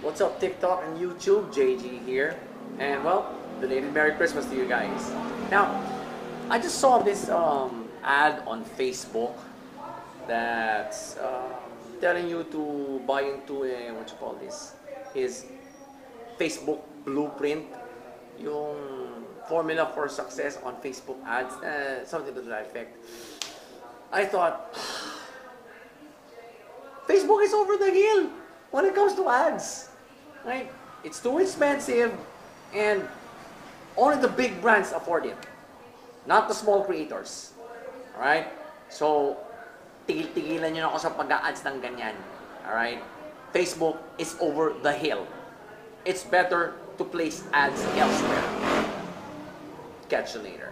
What's up, TikTok and YouTube? JG here. And well, belated Merry Christmas to you guys. Now, I just saw this um, ad on Facebook that's um, telling you to buy into a, what you call this, his Facebook blueprint, yung formula for success on Facebook ads, uh, something to that effect. I thought, Facebook is over the hill when it comes to ads. Right? It's too expensive and only the big brands afford it. Not the small creators. Alright? So, tigil-tigilan nyo na ako sa pag-ads ng ganyan. Alright? Facebook is over the hill. It's better to place ads elsewhere. Catch you later.